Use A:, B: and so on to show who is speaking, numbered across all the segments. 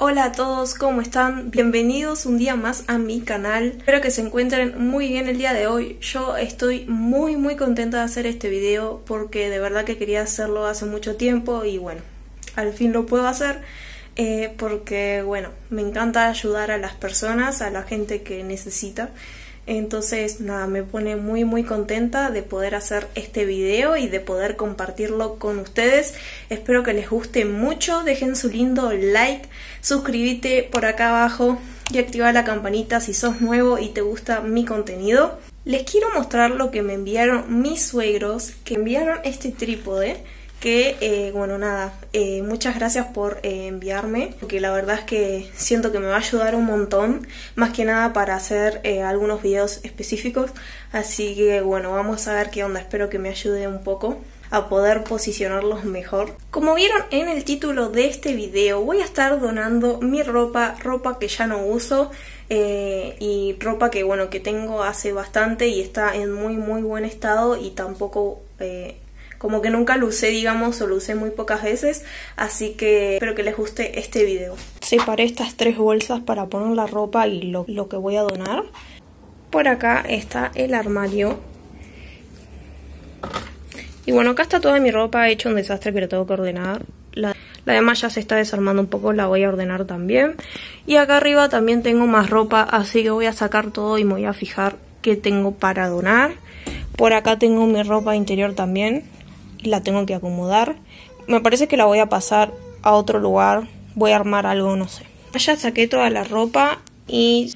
A: Hola a todos, ¿cómo están? Bienvenidos un día más a mi canal. Espero que se encuentren muy bien el día de hoy. Yo estoy muy muy contenta de hacer este video porque de verdad que quería hacerlo hace mucho tiempo y bueno, al fin lo puedo hacer. Eh, porque bueno, me encanta ayudar a las personas, a la gente que necesita. Entonces, nada, me pone muy muy contenta de poder hacer este video y de poder compartirlo con ustedes. Espero que les guste mucho, dejen su lindo like, suscríbete por acá abajo y activa la campanita si sos nuevo y te gusta mi contenido. Les quiero mostrar lo que me enviaron mis suegros, que enviaron este trípode que eh, bueno nada eh, muchas gracias por eh, enviarme porque la verdad es que siento que me va a ayudar un montón más que nada para hacer algunos videos específicos. Así que bueno vamos a ver qué onda. Espero que me ayude un poco a poder posicionarlos mejor. Como vieron en el título de este video voy a estar donando mi ropa ropa que ya no uso y ropa que bueno que tengo hace bastante y está en muy muy buen estado y tampoco como que nunca lo usé, digamos, o lo usé muy pocas veces, así que espero que les guste este video. Separé estas tres bolsas para poner la ropa y lo, que voy a donar. Por acá está el armario. Y bueno, acá está toda mi ropa, he hecho un desastre que lo tengo que ordenar. La, la demás ya se está desarmando un poco, la voy a ordenar también. Y acá arriba también tengo más ropa, así que voy a sacar todo y me voy a fijar qué tengo para donar. Por acá tengo mi ropa interior también, y la tengo que acomodar. Me parece que la voy a pasar a otro lugar, voy a armar algo, no sé. Ya saqué toda la ropa y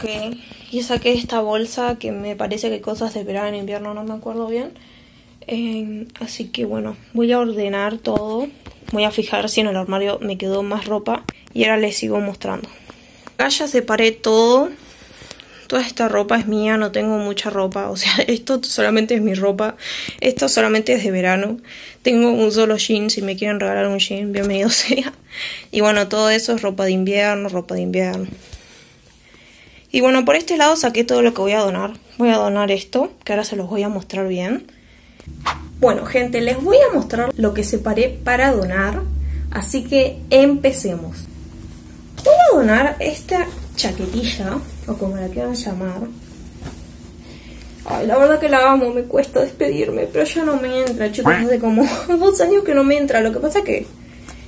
A: que y saqué esta bolsa que me parece que cosas de verano, invierno, no me acuerdo bien. Eh, así que bueno, voy a ordenar todo. Voy a fijar si en el armario me quedó más ropa y ahora les sigo mostrando. Acá ya separé todo toda esta ropa es mía, no tengo mucha ropa, o sea, esto solamente es mi ropa, esto solamente es de verano, tengo un solo jean, si me quieren regalar un jean, bienvenido sea, y bueno, todo eso es ropa de invierno, ropa de invierno. Y bueno, por este lado saqué todo lo que voy a donar, voy a donar esto, que ahora se los voy a mostrar bien. Bueno, gente, les voy a mostrar lo que separé para donar, así que empecemos. Voy a donar esta chaquetilla, o como la quieran llamar. Ay, la verdad que la amo, me cuesta despedirme, pero ya no me entra, chicos, hace como dos años que no me entra. Lo que pasa que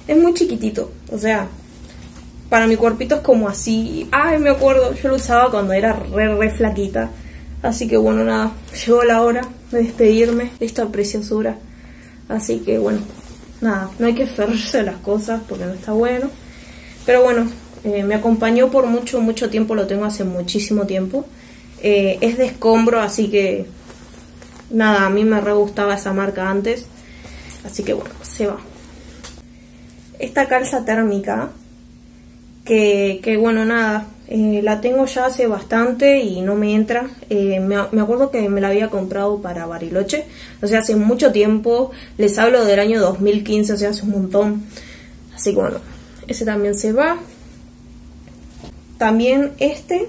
A: es muy chiquitito, o sea, para mi cuerpito es como así. Ay, me acuerdo, yo lo usaba cuando era re, re flaquita. Así que bueno, nada, llegó la hora de despedirme de esta preciosura. Así que bueno, nada, no hay que aferrarse las cosas porque no está bueno. Pero bueno, eh, me acompañó por mucho, mucho tiempo, lo tengo hace muchísimo tiempo. Eh, es de escombro, así que nada, a mí me re gustaba esa marca antes. Así que bueno, se va. Esta calza térmica, que, que bueno, nada, eh, la tengo ya hace bastante y no me entra. me, me, acuerdo que me la había comprado para Bariloche, o sea, hace mucho tiempo. Les hablo del año 2015, o sea, hace un montón. Así que bueno, ese también se va. También este,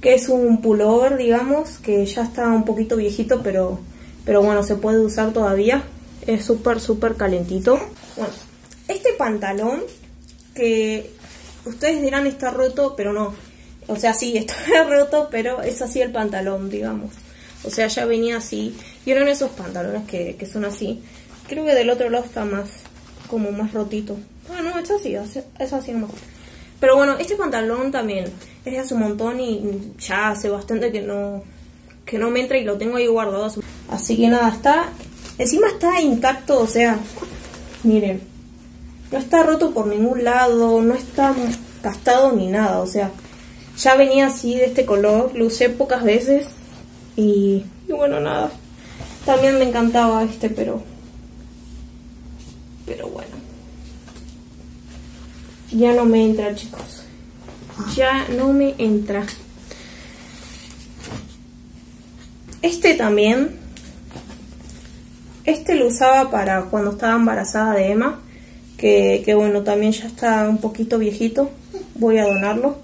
A: que es un pullover, digamos, que ya está un poquito viejito, pero, pero bueno, se puede usar todavía. Es súper, súper calentito. Bueno, este pantalón, que ustedes dirán está roto, pero no. O sea, sí, está roto, pero es así el pantalón, digamos. O sea, ya venía así. ¿Vieron esos pantalones que, que son así? Creo que del otro lado está más, como más rotito. Ah, no, es así, es así nomás. Pero bueno, este pantalón también es de hace un montón y ya hace bastante que no, que no me entra y lo tengo ahí guardado. Así que nada, está... Encima está intacto, o sea, miren, no está roto por ningún lado, no está gastado ni nada, o sea, ya venía así de este color, lo usé pocas veces y, y bueno, nada. También me encantaba este, pero... Pero bueno. Ya no me entra, chicos. Ya no me entra. Este también. Este lo usaba para cuando estaba embarazada de Emma. Que, bueno, también ya está un poquito viejito. Voy a donarlo.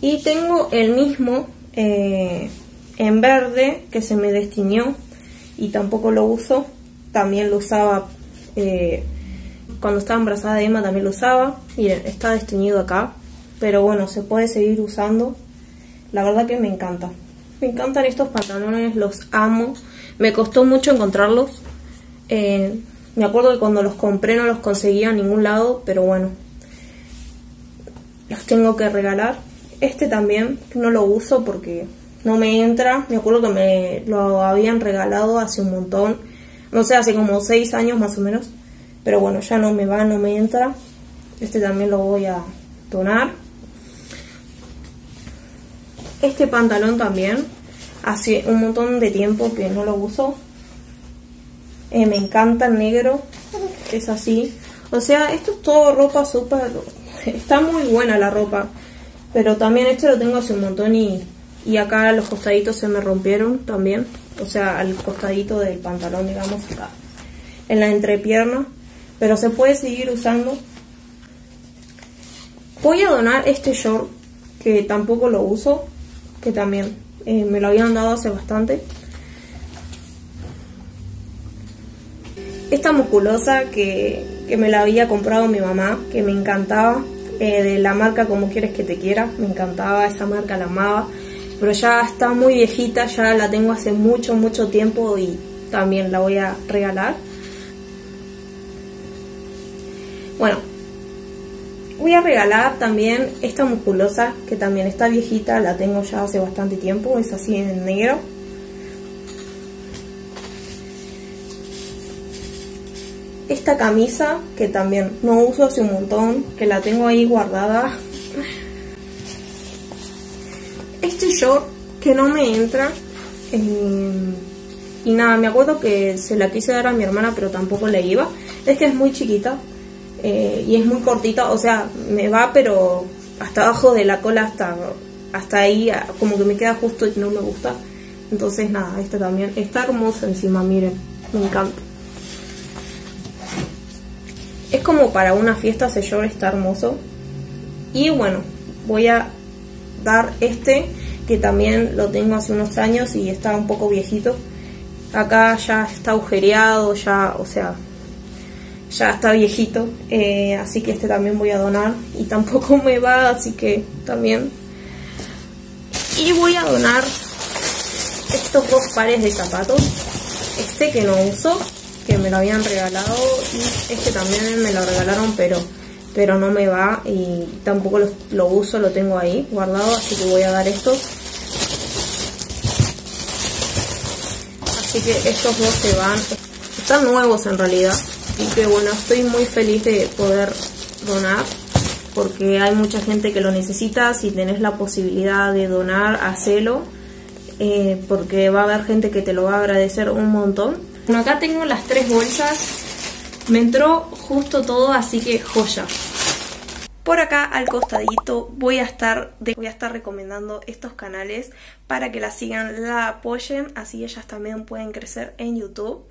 A: Y tengo el mismo eh, en verde que se me destinió y tampoco lo uso. También lo usaba eh, cuando estaba embarazada de Emma también lo usaba. Miren, está desteñido acá. Pero bueno, se puede seguir usando. La verdad que me encanta. Me encantan estos pantalones, los amo. Me costó mucho encontrarlos. Eh, me acuerdo que cuando los compré no los conseguía en ningún lado, pero bueno. Los tengo que regalar. Este también no lo uso porque no me entra. Me acuerdo que me lo habían regalado hace un montón. No sé, hace como 6 años más o menos. Pero bueno, ya no me va, no me entra. Este también lo voy a donar. Este pantalón también. Hace un montón de tiempo que no lo uso. Eh, me encanta el negro. Es así. O sea, esto es todo ropa súper... Está muy buena la ropa. Pero también este lo tengo hace un montón y, y acá los costaditos se me rompieron también. O sea, al costadito del pantalón, digamos, acá. En la entrepierna. Pero se puede seguir usando. Voy a donar este short que tampoco lo uso. Que también eh, me lo habían dado hace bastante. Esta musculosa que, que, me la había comprado mi mamá, que me encantaba, eh, de la marca Como Quieres Que Te Quiera, me encantaba, esa marca la amaba, pero ya está muy viejita, ya la tengo hace mucho, mucho tiempo y también la voy a regalar. Bueno, Voy a regalar también esta musculosa, que también está viejita, la tengo ya hace bastante tiempo, es así en negro. Esta camisa, que también no uso hace un montón, que la tengo ahí guardada. Que no me entra. Eh, y nada, me acuerdo que se la quise dar a mi hermana, pero tampoco le iba. Es que es muy chiquita, eh, y es muy cortita, o sea, me va pero hasta abajo de la cola hasta, hasta ahí, como que me queda justo y no me gusta. Entonces nada, esta también está hermosa encima, miren, me encanta. Es como para una fiesta sellor, está hermoso. Y bueno, voy a dar este, que también lo tengo hace unos años y está un poco viejito. Acá ya está agujereado, ya, o sea, ya está viejito, eh, así que este también voy a donar y tampoco me va, así que también. Y voy a donar estos dos pares de zapatos, este que no uso, que me lo habían regalado y este también me lo regalaron, pero pero no me va y tampoco lo, lo uso, lo tengo ahí guardado, así que voy a dar estos. Así que estos dos se van, están nuevos en realidad, y que bueno, estoy muy feliz de poder donar porque hay mucha gente que lo necesita, si tenés la posibilidad de donar, hacelo, eh, porque va a haber gente que te lo va a agradecer un montón. Bueno, acá tengo las tres bolsas, me entró justo todo, así que joya. Por acá al costadito voy a estar voy a estar recomendando estos canales para que la sigan, la apoyen, así ellas también pueden crecer en YouTube.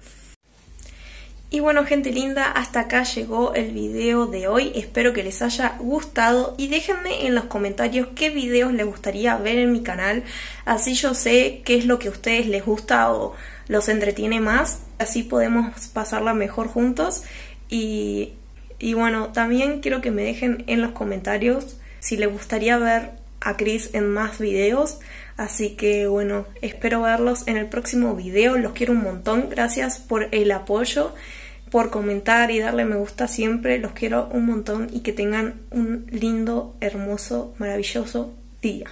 A: Y bueno gente linda, hasta acá llegó el video de hoy, espero que les haya gustado y déjenme en los comentarios qué videos les gustaría ver en mi canal, así yo sé qué es lo que a ustedes les gusta o los entretiene más, así podemos pasarla mejor juntos. Y, y bueno, también quiero que me dejen en los comentarios si les gustaría ver a Chris en más videos, así que bueno, espero verlos en el próximo video, los quiero un montón, gracias por el apoyo por comentar y darle me gusta siempre. Los quiero un montón y que tengan un lindo, hermoso, maravilloso día.